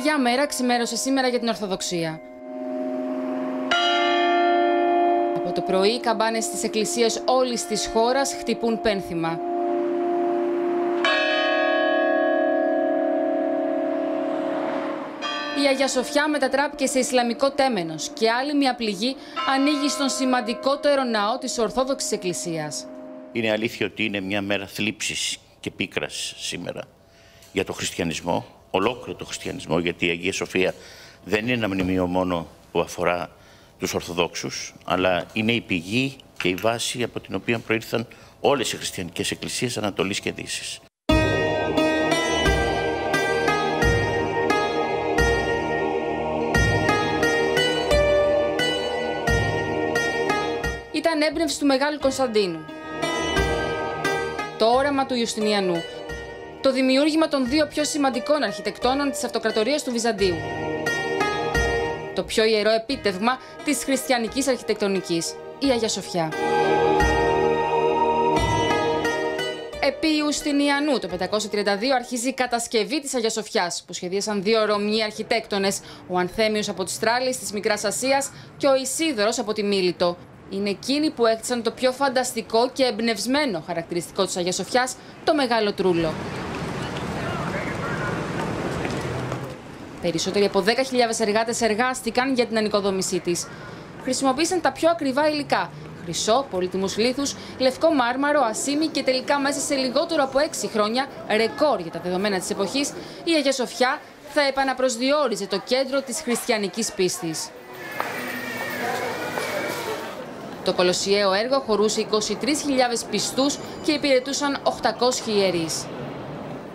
βαριά μέρα ξημέρωσε σήμερα για την Ορθοδοξία. Από το πρωί οι καμπάνες της εκκλησίας όλης της χώρας χτυπούν πένθυμα. Η Αγία Σοφιά μετατράπηκε σε Ισλαμικό τέμενος και άλλη μια πληγή ανοίγει στον σημαντικότερο ναό της Ορθόδοξης Εκκλησίας. Είναι αλήθεια ότι είναι μια μέρα θλίψης και πίκρας σήμερα για το χριστιανισμό, ολόκληρο το χριστιανισμό, γιατί η Αγία Σοφία δεν είναι ένα μνημείο μόνο που αφορά τους Ορθοδόξους, αλλά είναι η πηγή και η βάση από την οποία προήλθαν όλες οι χριστιανικές εκκλησίες Ανατολής και Δύσης. Ήταν έμπνευση του Μεγάλου Κωνσταντίνου. Το όραμα του Ιουστινιανού. Το δημιούργημα των δύο πιο σημαντικών αρχιτεκτόνων της αυτοκρατορίας του Βυζαντίου. Το πιο ιερό επίτευγμα της χριστιανικής αρχιτεκτονικής, η Αγία Σοφιά. Επί Ιουστινιανού το 532 αρχίζει η κατασκευή της Αγίας Σοφιάς, που σχεδίασαν δύο Ρωμιοί αρχιτέκτονες, ο Ανθέμιος από τις Τράλεις της Μικράς Ασίας και ο Ισίδωρος από τη Μίλητο. Είναι εκείνοι που έκτισαν το πιο φανταστικό και εμπνευσμένο χαρακτηριστικό της Αγίας Σοφιάς, το Μεγάλο Τρούλο. Περισσότεροι από 10.000 εργάτες εργάστηκαν για την ανοικοδόμησή της. Χρησιμοποίησαν τα πιο ακριβά υλικά, χρυσό, πολύτιμους λίθους, λευκό μάρμαρο, ασίμι και τελικά μέσα σε λιγότερο από 6 χρόνια, ρεκόρ για τα δεδομένα της εποχής, η Αγία Σοφιά θα επαναπροσδιορίζει το κέντρο της χριστιανικής πίστης. Το κολοσιαίο έργο χωρούσε 23.000 πιστούς και υπηρετούσαν 800 ιερείς.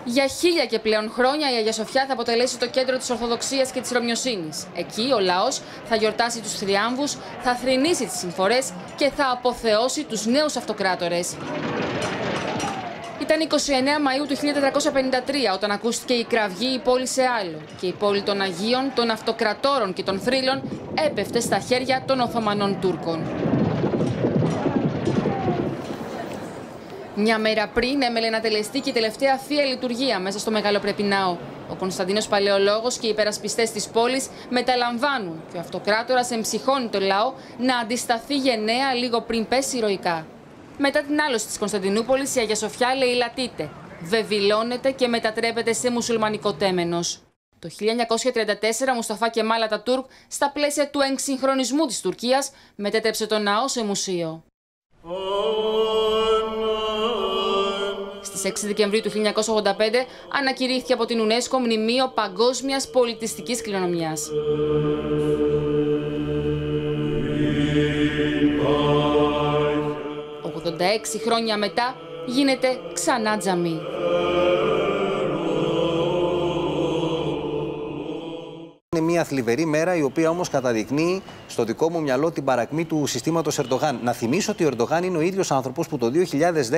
Για χίλια και πλέον χρόνια η Αγία Σοφιά θα αποτελέσει το κέντρο της Ορθοδοξίας και της Ρωμιοσύνης. Εκεί ο λαός θα γιορτάσει τους θριάμβους, θα θρηνήσει τις συμφορές και θα αποθεώσει τους νέους αυτοκράτορες. Ήταν 29 Μαΐου του 1453 όταν ακούστηκε η κραυγή η πόλη σε άλλο και η πόλη των Αγίων, των Αυτοκρατόρων και των Θρύλων έπεφτε στα χέρια των Οθωμανών Τούρκων. Μια μέρα πριν έμελε να τελεστεί και η τελευταία θεία λειτουργία μέσα στο Μεγαλοπρεπή Ναό. Ο Κωνσταντίνος Παλαιολόγος και οι υπερασπιστές της πόλης μεταλαμβάνουν και ο αυτοκράτορας εμψυχώνει το λαό να αντισταθεί γενναία λίγο πριν πέσει ηρωικά. Μετά την άλωση της Κωνσταντινούπολης, η Αγία Σοφιά λαιλατείται, βεβηλώνεται και μετατρέπεται σε μουσουλμανικό τέμενος. Το 1934, Μουσταφά Κεμάλα Τούρκ, στα πλαίσια του εξυγχρονισμού της Τουρκίας, μετέτρεψε το ναό σε μουσείο. Στις 6 Δεκεμβρίου του 1985 ανακηρύχθηκε από την UNESCO Μνημείο Παγκόσμιας Πολιτιστικής Κληρονομιάς. «86 χρόνια μετά γίνεται ξανά τζαμί. Μια θλιβερή μέρα η οποία όμως καταδεικνύει στο δικό μου μυαλό την παρακμή του συστήματος Ερντογάν. Να θυμίσω ότι ο Ερντογάν είναι ο ίδιος άνθρωπος που το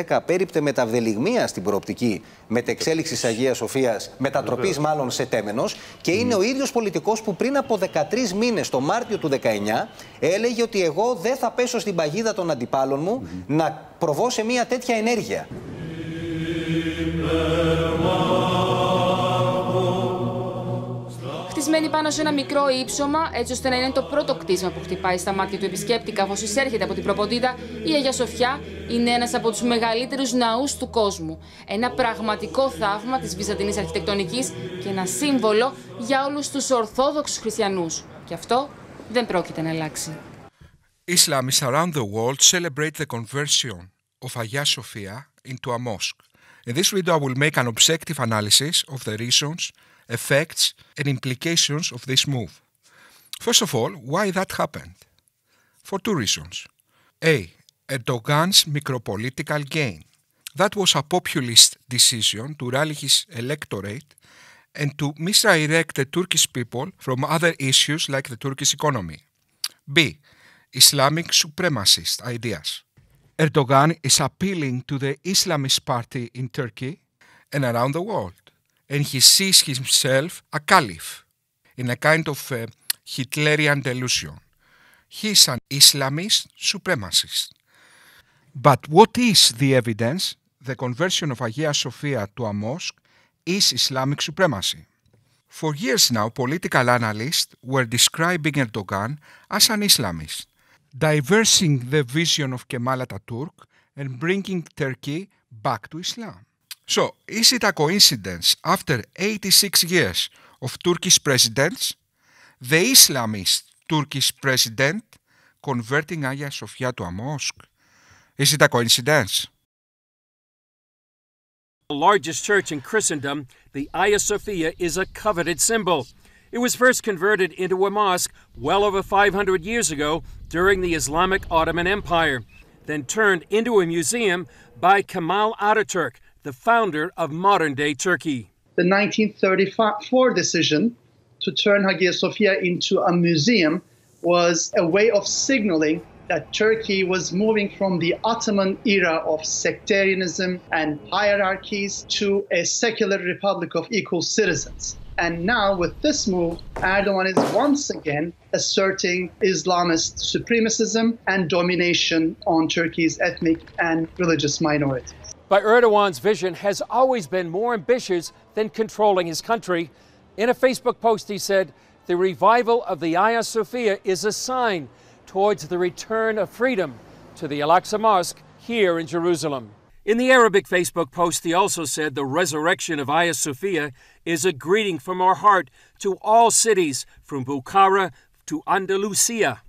2010 πέριπτε μεταβδελιγμία στην προοπτική μετεξέλιξης Αγίας Σοφίας, μετατροπής μάλλον σε τέμενος και είναι ο ίδιος πολιτικός που πριν από 13 μήνες, το Μάρτιο του 19, έλεγε ότι εγώ δεν θα πέσω στην παγίδα των αντιπάλων μου να προβώ σε μια τέτοια ενέργεια. Χτισμένη πάνω σε ένα μικρό ύψωμα, έτσι ώστε να είναι το πρώτο κτίσμα που χτυπάει στα μάτια του επισκέπτη καθώ εισέρχεται από την Προποντίδα, η Αγία Σοφιά είναι ένας από τους μεγαλύτερους ναούς του κόσμου. Ένα πραγματικό θαύμα της βυζαντινής αρχιτεκτονικής και ένα σύμβολο για όλους τους Ορθόδοξους Χριστιανούς. Και αυτό δεν πρόκειται να αλλάξει. Islamists around the world celebrate the conversion of Hagia Sophia into a mosque. In this video, I will make an objective analysis of the reasons effects and implications of this move. First of all, why that happened? For two reasons. A. Erdogan's micropolitical gain. That was a populist decision to rally his electorate and to misdirect the Turkish people from other issues like the Turkish economy. B. Islamic supremacist ideas. Erdogan is appealing to the Islamist party in Turkey and around the world and he sees himself a caliph in a kind of uh, Hitlerian delusion. He is an Islamist supremacist. But what is the evidence? The conversion of Hagia Sophia to a mosque is Islamic supremacy. For years now, political analysts were describing Erdogan as an Islamist, diversing the vision of Kemal Ataturk and bringing Turkey back to Islam. So, is it a coincidence after 86 years of Turkish presidents, the Islamist Turkish president converting Hagia Sophia to a mosque? Is it a coincidence? The largest church in Christendom, the Hagia Sophia is a coveted symbol. It was first converted into a mosque well over 500 years ago during the Islamic Ottoman Empire, then turned into a museum by Kemal Ataturk, the founder of modern day Turkey. The 1934 decision to turn Hagia Sophia into a museum was a way of signaling that Turkey was moving from the Ottoman era of sectarianism and hierarchies to a secular republic of equal citizens. And now, with this move, Erdogan is once again asserting Islamist supremacism and domination on Turkey's ethnic and religious minorities. But Erdogan's vision has always been more ambitious than controlling his country. In a Facebook post, he said, The revival of the Hagia Sophia is a sign towards the return of freedom to the Al Aqsa Mosque here in Jerusalem. In the Arabic Facebook post, he also said the resurrection of Hagia Sophia is a greeting from our heart to all cities from Bukhara to Andalusia.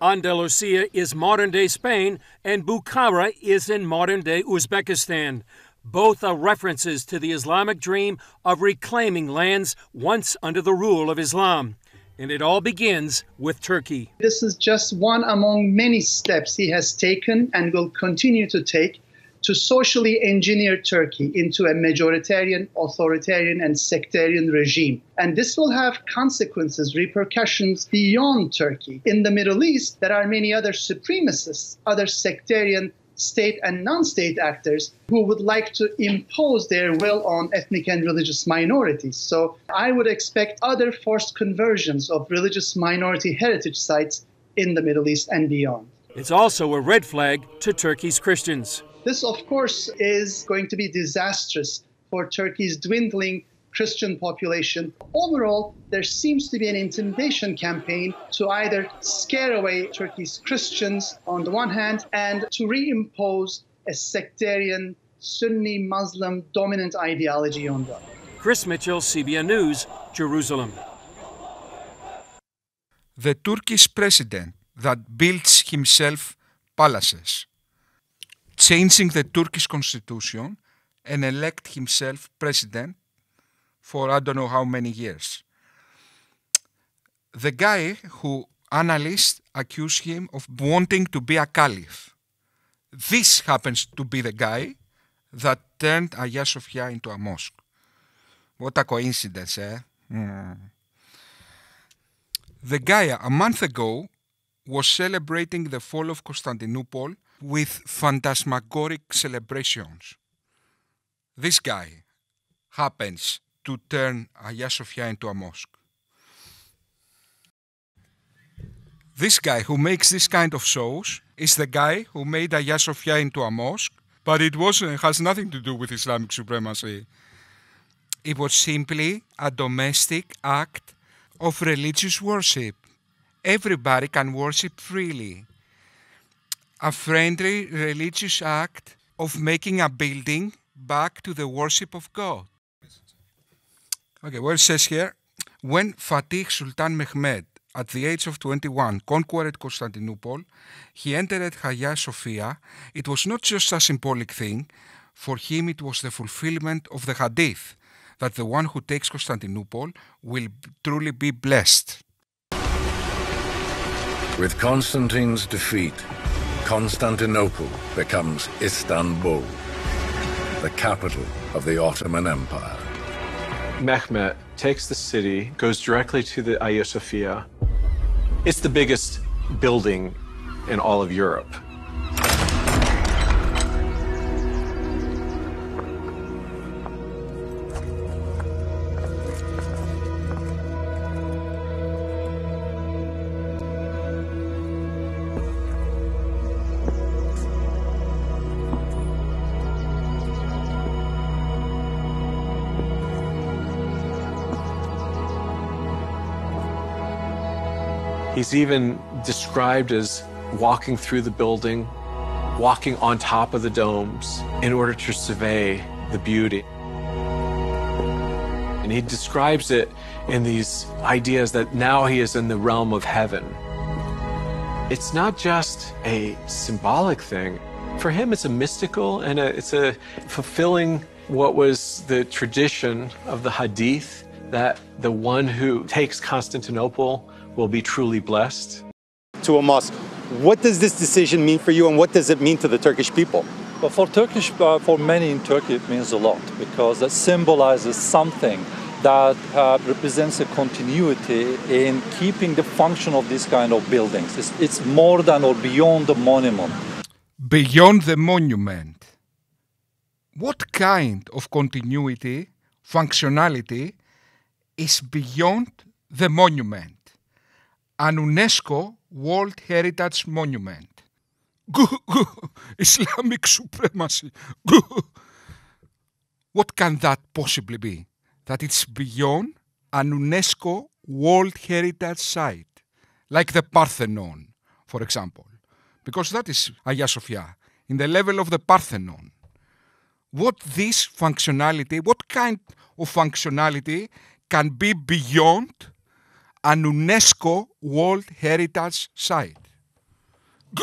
Andalusia is modern day Spain, and Bukhara is in modern day Uzbekistan. Both are references to the Islamic dream of reclaiming lands once under the rule of Islam. And it all begins with Turkey. This is just one among many steps he has taken and will continue to take to socially engineer Turkey into a majoritarian, authoritarian, and sectarian regime. And this will have consequences, repercussions beyond Turkey. In the Middle East, there are many other supremacists, other sectarian state and non-state actors who would like to impose their will on ethnic and religious minorities. So I would expect other forced conversions of religious minority heritage sites in the Middle East and beyond. It's also a red flag to Turkey's Christians. This, of course, is going to be disastrous for Turkey's dwindling Christian population. Overall, there seems to be an intimidation campaign to either scare away Turkey's Christians on the one hand and to reimpose a sectarian Sunni Muslim dominant ideology on them. Chris Mitchell, CBN News, Jerusalem. The Turkish president that builds himself palaces, changing the Turkish constitution and elect himself president for I don't know how many years. The guy who analysts accuse him of wanting to be a caliph. This happens to be the guy that turned Hagia Sophia into a mosque. What a coincidence, eh? Mm. The guy a month ago was celebrating the fall of Constantinople with phantasmagoric celebrations. This guy happens to turn Hagia Sophia into a mosque. This guy who makes this kind of shows is the guy who made Hagia Sophia into a mosque, but it was, has nothing to do with Islamic supremacy. It was simply a domestic act of religious worship. Everybody can worship freely. A friendly religious act of making a building back to the worship of God. Okay, well, it says here when Fatih Sultan Mehmed, at the age of 21, conquered Constantinople, he entered Hagia Sophia. It was not just a symbolic thing, for him, it was the fulfillment of the hadith that the one who takes Constantinople will truly be blessed. With Constantine's defeat, Constantinople becomes Istanbul, the capital of the Ottoman Empire. Mehmet takes the city, goes directly to the Hagia Sophia. It's the biggest building in all of Europe. He's even described as walking through the building, walking on top of the domes in order to survey the beauty. And he describes it in these ideas that now he is in the realm of heaven. It's not just a symbolic thing. For him, it's a mystical and a, it's a fulfilling what was the tradition of the Hadith that the one who takes Constantinople will be truly blessed. To a mosque. What does this decision mean for you and what does it mean to the Turkish people? Well, for Turkish, uh, for many in Turkey, it means a lot because it symbolizes something that uh, represents a continuity in keeping the function of this kind of buildings. It's, it's more than or beyond the monument. Beyond the monument. What kind of continuity, functionality is beyond the monument? An UNESCO World Heritage Monument. Islamic supremacy. what can that possibly be? that it's beyond an UNESCO World Heritage Site, like the Parthenon, for example, because that is Hagia Sophia, in the level of the Parthenon. What this functionality, what kind of functionality can be beyond an UNESCO World Heritage Site?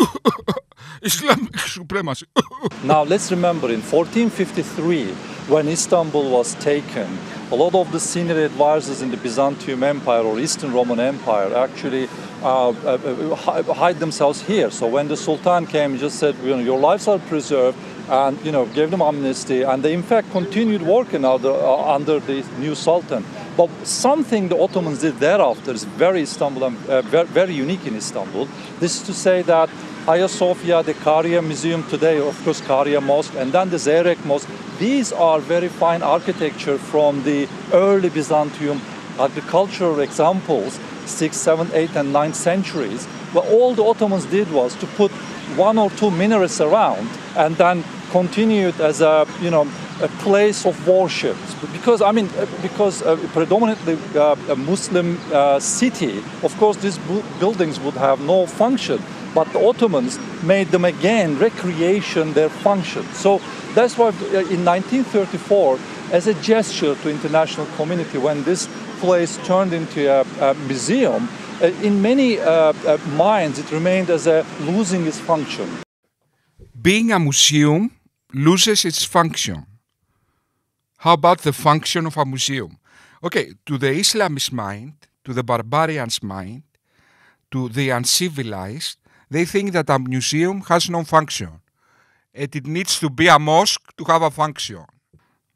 Islamic supremacy. now let's remember in 1453, when Istanbul was taken, a lot of the senior advisors in the Byzantium Empire or Eastern Roman Empire actually uh, uh, hide themselves here. So when the Sultan came, he just said, you know, your lives are preserved, and you know, gave them amnesty, and they in fact continued working under, uh, under the new Sultan. But something the Ottomans did thereafter is very Istanbul, uh, very, unique in Istanbul. This is to say that Hagia Sophia, the Kariye Museum today, of course, Mosque, and then the Zeyrek Mosque. These are very fine architecture from the early Byzantium agricultural examples, 6th, 7th, 8th, and 9th centuries. But all the Ottomans did was to put one or two minarets around and then continue it as a, you know, a place of worship. Because, I mean, uh, because uh, predominantly uh, a Muslim uh, city, of course, these buildings would have no function. But the Ottomans made them again recreation their function. So that's why uh, in 1934, as a gesture to international community, when this place turned into a, a museum, in many minds it remained as a losing its function. Being a museum loses its function. How about the function of a museum? Okay, to the Islamist mind, to the barbarian's mind, to the uncivilized, they think that a museum has no function. And it needs to be a mosque to have a function.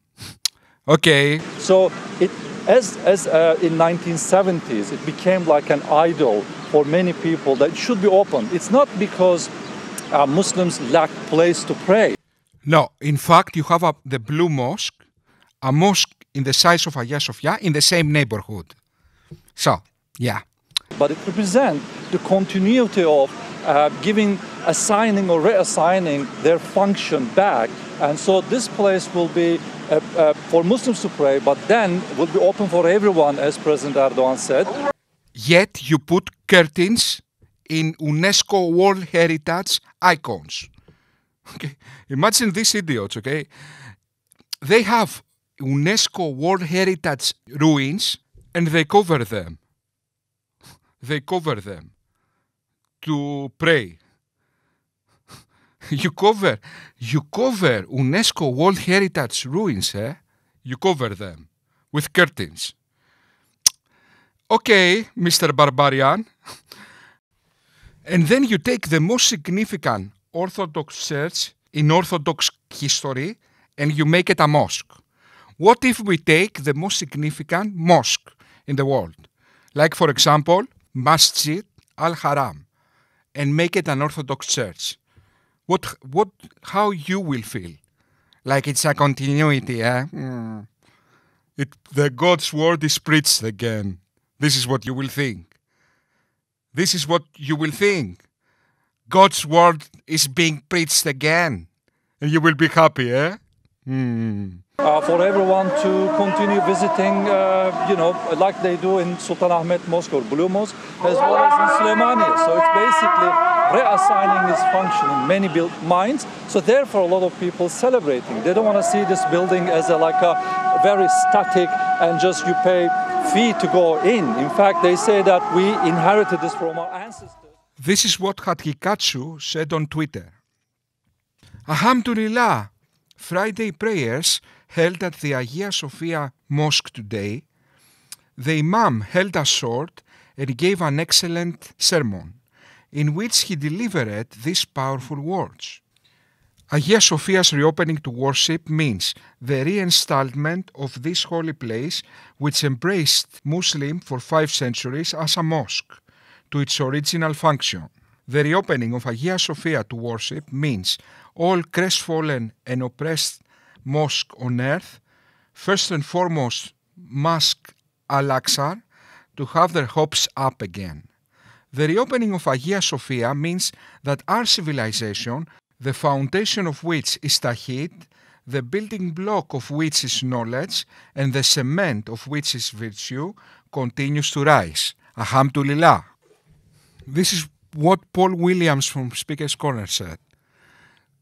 okay. So it, as, as uh, in 1970s, it became like an idol for many people that should be open. It's not because uh, Muslims lack place to pray. No, in fact, you have a, the Blue Mosque, a mosque in the size of Hagia Sophia in the same neighborhood. So, yeah. But it represents the continuity of uh, giving, assigning or reassigning their function back. And so this place will be uh, uh, for Muslims to pray, but then will be open for everyone, as President Erdogan said. Yet you put curtains in UNESCO World Heritage icons. Okay, imagine these idiots. Okay, they have UNESCO World Heritage ruins and they cover them. They cover them to pray. you cover, you cover UNESCO World Heritage ruins, eh? You cover them with curtains. Okay, Mr. Barbarian. and then you take the most significant Orthodox church in Orthodox history and you make it a mosque. What if we take the most significant mosque in the world? Like, for example, Masjid al Haram and make it an Orthodox church, what, what, how you will feel? Like it's a continuity, eh? Mm. It, the God's word is preached again. This is what you will think. This is what you will think. God's word is being preached again. And you will be happy, eh? Mm. Uh, for everyone to continue visiting, uh, you know, like they do in Sultanahmet Mosque or Blue Mosque, as well as in Suleymaniye. So it's basically reassigning its function in many build minds. So therefore, a lot of people celebrating. They don't want to see this building as a like a very static and just you pay fee to go in. In fact, they say that we inherited this from our ancestors. This is what Hatkikatsu said on Twitter. Alhamdulillah, Friday prayers held at the Hagia Sophia Mosque today. The Imam held a short and gave an excellent sermon in which he delivered these powerful words. Hagia Sophia's reopening to worship means the reinstallment of this holy place, which embraced Muslim for five centuries as a mosque, to its original function. The reopening of Hagia Sophia to worship means all crestfallen and oppressed mosque on earth, first and foremost Mosque Al-Aqsa, to have their hopes up again. The reopening of Hagia Sophia means that our civilization, the foundation of which is Tawhid, the building block of which is knowledge, and the cement of which is virtue, continues to rise. Alhamdulillah. This is what Paul Williams from Speaker's Corner said.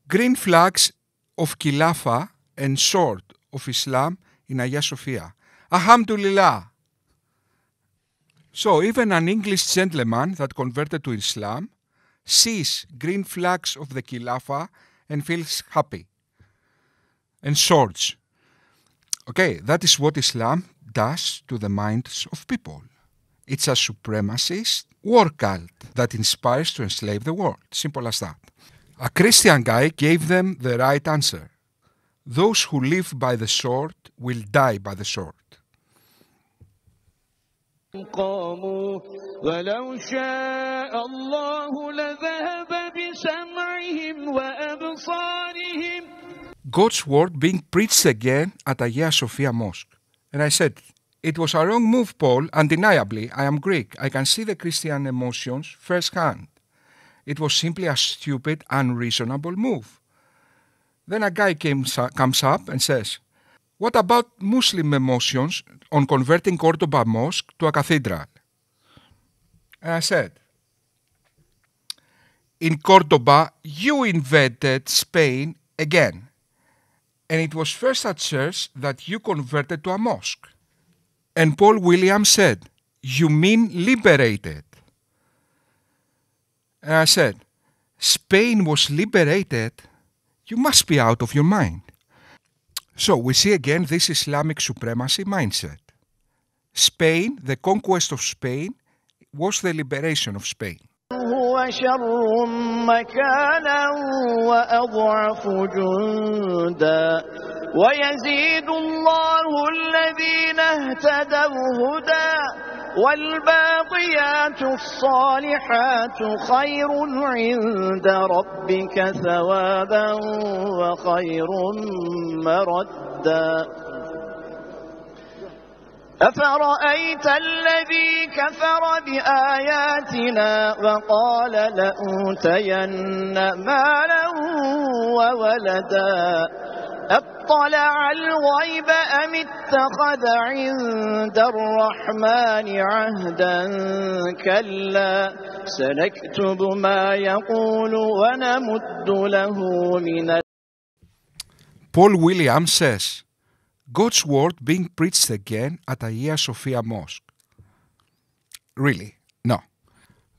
Green flags of Khilafah and sword of Islam in Hagia Sophia. Alhamdulillah. So even an English gentleman that converted to Islam sees green flags of the Khilafah and feels happy. And swords. Okay, that is what Islam does to the minds of people. It's a supremacist war cult that inspires to enslave the world. Simple as that. A Christian guy gave them the right answer. Those who live by the sword will die by the sword. قاموا ولو شاء الله لذهب بسمعهم وأبصارهم God's word being preached again at Hagia Sophia Mosque. And I said, it was a wrong move, Paul. Undeniably, I am Greek. I can see the Christian emotions firsthand. It was simply a stupid, unreasonable move. Then a guy comes up and says, What about Muslim emotions on converting Cordoba Mosque to a cathedral? And I said, In Cordoba, you invented Spain again. And it was first a church that you converted to a mosque. And Paul Williams said, You mean liberated? And I said, Spain was liberated. You must be out of your mind. So we see again this Islamic supremacy mindset. Spain, the conquest of Spain, was the liberation of Spain. هو شر مكانا وأضعف جندا ويزيد الله الذين اهتدوا هدى والباقيات الصالحات خير عند ربك ثوابا وخير مردا. أفرأيت الذي كفر بآياتنا وقال لأوتين مالا وولدا اطلع الغيب أم اتخذ عند الرحمن عهدا كلا سنكتب ما يقول ونمد له من Paul Williams says, God's word being preached again at Hagia Sophia Mosque. Really? No.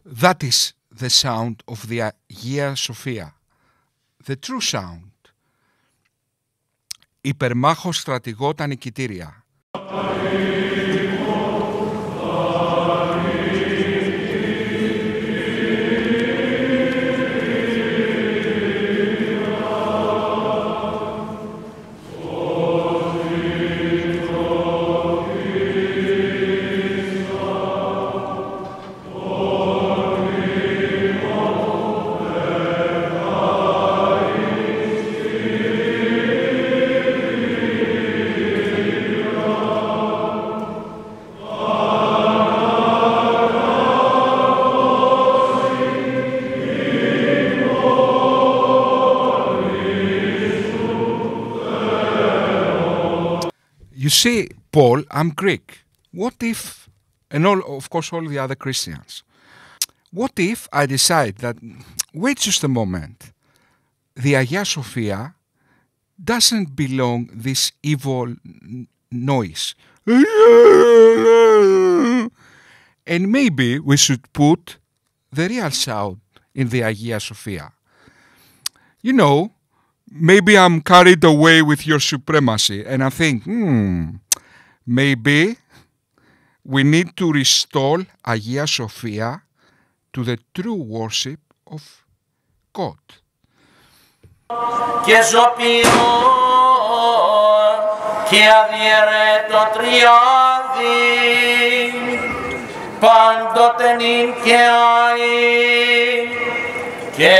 That is the sound of the Hagia Sophia. The true sound. Υπερμάχος στρατηγό τα νικητήρια. You see, Paul, I'm Greek. What if, and all, of course, all the other Christians, what if I decide that, wait just a moment, the Hagia Sophia doesn't belong this evil noise. And maybe we should put the real sound in the Hagia Sophia. You know, maybe I'm carried away with your supremacy and I think, hmm, maybe we need to restore Hagia Sophia to the true worship of God. και ζωπιό και αδιαιρέτο τριάδι πάντοτε νυν και αη και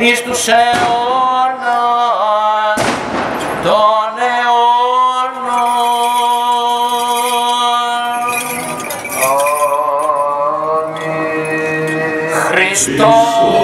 εις τους αιώνας των αιώνων. Αμήν. Χριστός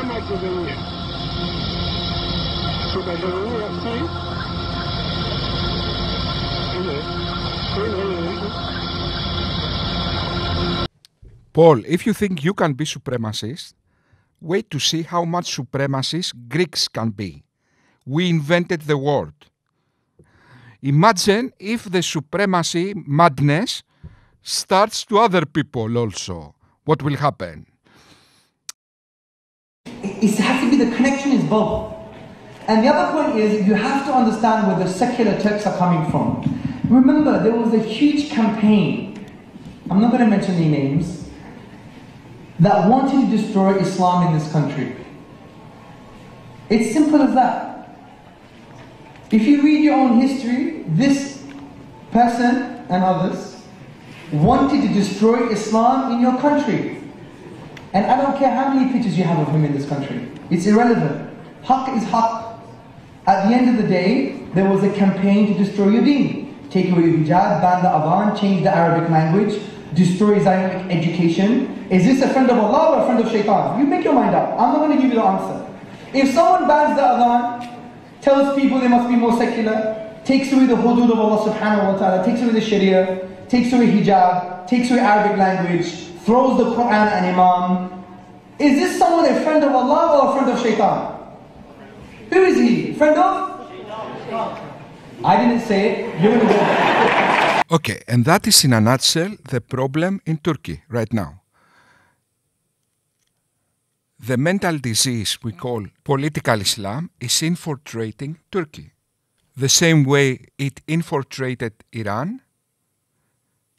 Sama tumelia tumelia si Paul, if you think you can be supremacist, wait to see how much supremacist Greeks can be. We invented the word. Imagine if the supremacy madness starts to other people also. What will happen? It has to be the connection is both. And the other point is you have to understand where the secular Turks are coming from. Remember, there was a huge campaign, I'm not going to mention any names, that wanted to destroy Islam in this country. It's simple as that. If you read your own history, this person and others wanted to destroy Islam in your country. And I don't care how many pictures you have of him in this country. It's irrelevant. Haqq is haqq. At the end of the day, there was a campaign to destroy your deen. Take away your hijab, ban the adhan, change the Arabic language, destroy Islamic education. Is this a friend of Allah or a friend of shaitan? You make your mind up. I'm not going to give you the answer. If someone bans the adhan, tells people they must be more secular, takes away the hudud of Allah subhanahu wa ta'ala, takes away the sharia, takes away hijab, takes away Arabic language, throws the Quran and Imam. Is this someone a friend of Allah or a friend of shaitan? Who is he? Friend of? I didn't say it. Go. Okay, and that is in a nutshell the problem in Turkey right now. The mental disease we call political Islam is infiltrating Turkey. The same way it infiltrated Iran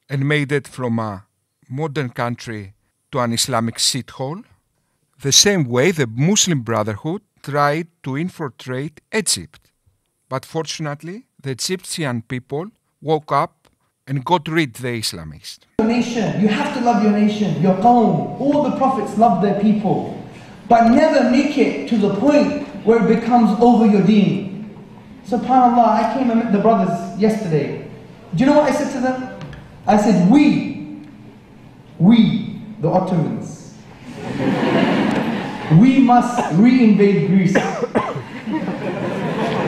and made it from a modern country to an Islamic shithole. The same way the Muslim Brotherhood tried to infiltrate Egypt. But fortunately, the Egyptian people woke up and got rid of the Islamists. Your nation, you have to love your nation, your qawm. All the prophets loved their people. But never make it to the point where it becomes over your deen. SubhanAllah, I came and met the brothers yesterday. Do you know what I said to them? I said, we, we, the Ottomans, we must re-invade Greece.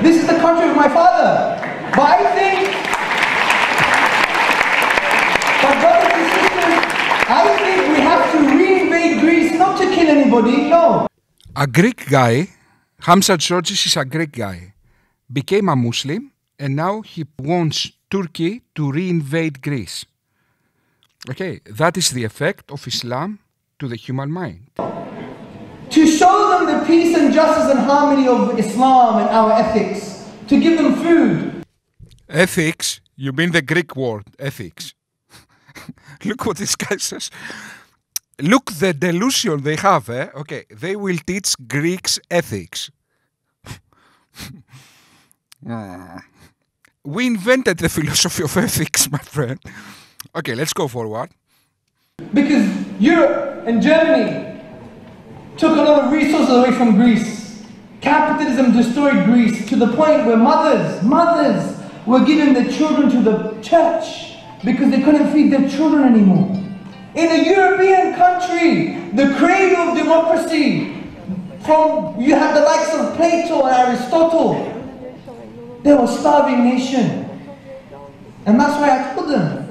this is the country of my father. But I think, but brothers and sisters, I think we have to re-invade Greece not to kill anybody, no. A Greek guy, Hamza Tzortzis is a Greek guy, became a Muslim and now he wants Turkey to reinvade Greece. Okay, that is the effect of Islam to the human mind. To show them the peace and justice and harmony of Islam and our ethics. To give them food. Ethics, you mean the Greek word, ethics. Look what this guy says. Look the delusion they have, eh? Okay, they will teach Greeks ethics. Ah. we invented the philosophy of ethics, my friend. Okay, let's go forward. Because Europe and Germany took a lot of resources away from Greece. Capitalism destroyed Greece to the point where mothers, mothers were giving their children to the church because they couldn't feed their children anymore. In a European country, the cradle of democracy, from you have the likes of Plato and Aristotle, they were starving nation. And that's why I told them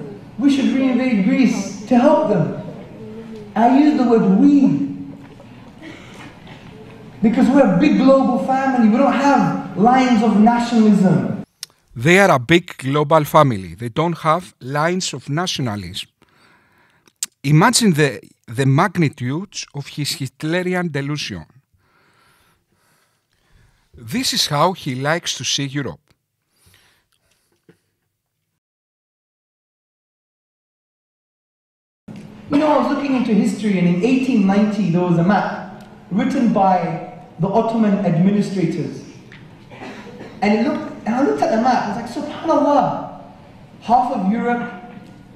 we should reinvade Greece to help them. I use the word we. Because we're a big global family. We don't have lines of nationalism. They are a big global family. They don't have lines of nationalism. Imagine the, the magnitude of his Hitlerian delusion. This is how he likes to see Europe. You know, I was looking into history, and in 1890 there was a map written by the Ottoman administrators. And it looked, and I looked at the map, I was like, subhanAllah, half of Europe,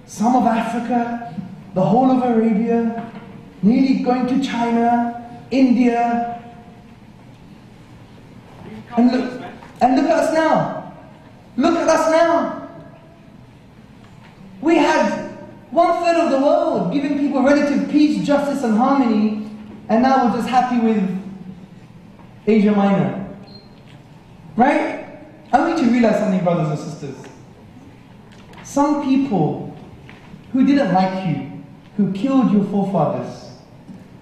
some of Africa, the whole of Arabia, nearly going to China, India. And look, and look at us now. Look at us now. We had one third of the world giving people relative peace, justice, and harmony, and now we're just happy with Asia Minor. Right? I need to realize something, brothers and sisters. Some people who didn't like you, who killed your forefathers,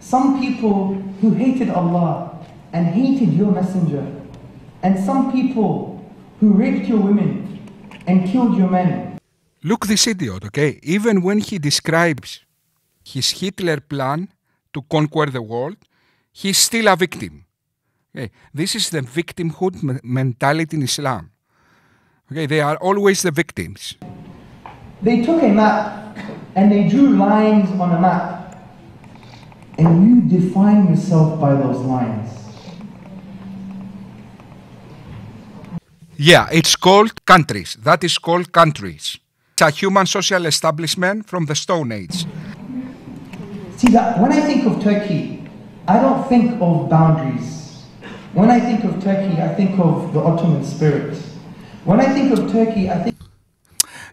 some people who hated Allah and hated your messenger, and some people who raped your women and killed your men. Look this idiot, okay? Even when he describes his Hitler plan to conquer the world, he's still a victim. Okay? This is the victimhood mentality in Islam. Okay, they are always the victims. They took a map and they drew lines on a map. And you define yourself by those lines. Yeah, it's called countries. That is called countries. It's a human social establishment from the Stone Age. See that when I think of Turkey, I don't think of boundaries. When I think of Turkey, I think of the Ottoman spirit. When I think of Turkey, I think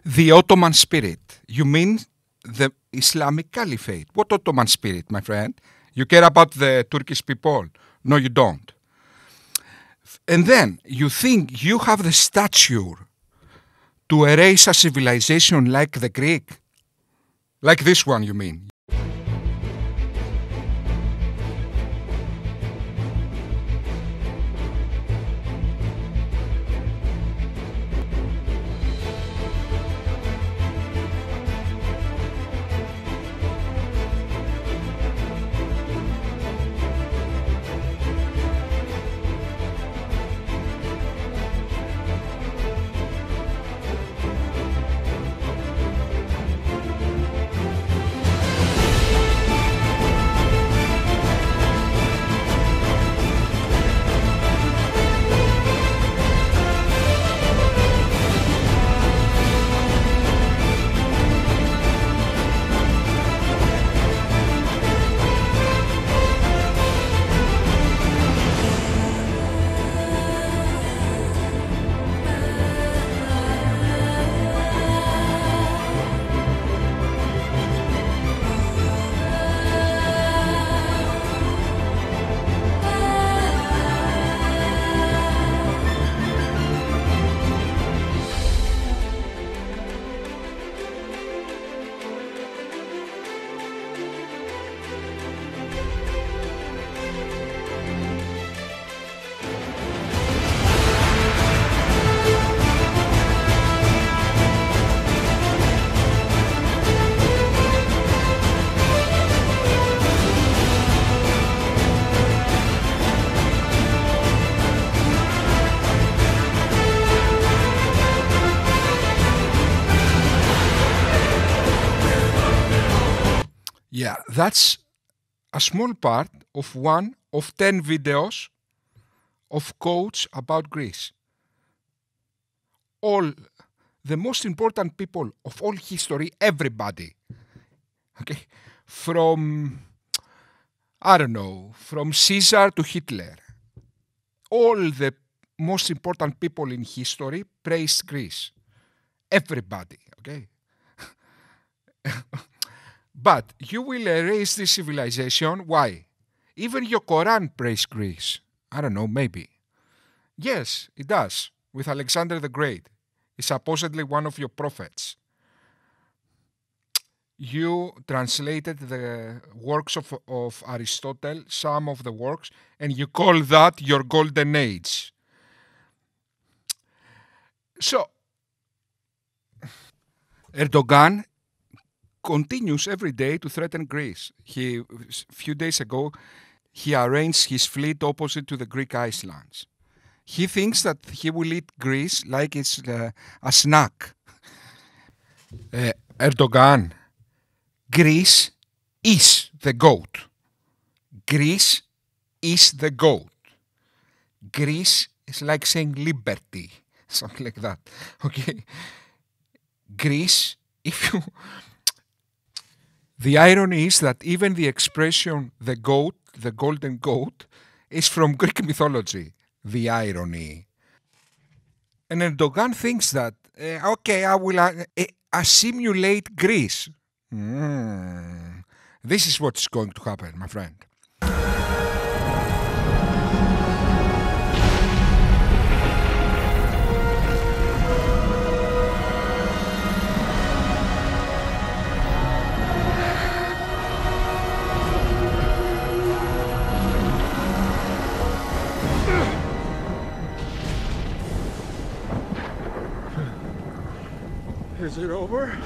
The Ottoman spirit. You mean the Islamic Caliphate. What Ottoman spirit, my friend? You care about the Turkish people? No, you don't. And then you think you have the stature to erase a civilization like the Greek? Like this one, you mean? That's a small part of one of 10 videos of quotes about Greece. All the most important people of all history, everybody. Okay, from I don't know, from Caesar to Hitler. All the most important people in history praised Greece. Everybody, okay? But you will erase this civilization. Why? Even your Quran praised Greece. I don't know, maybe. Yes, it does, with Alexander the Great. He's supposedly one of your prophets. You translated the works of, of Aristotle, some of the works, and you call that your golden age. So, Erdogan continues every day to threaten Greece. He, a few days ago, he arranged his fleet opposite to the Greek islands. He thinks that he will eat Greece like it's uh, a snack. Uh, Erdogan, Greece is the goat. Greece is the goat. Greece is like saying liberty, something like that. Okay? Greece, if you the irony is that even the expression the goat, the golden goat, is from Greek mythology. The irony. And Erdogan thinks that, uh, okay, I will uh, assimilate Greece. Mm. This is what's going to happen, my friend. Is it over?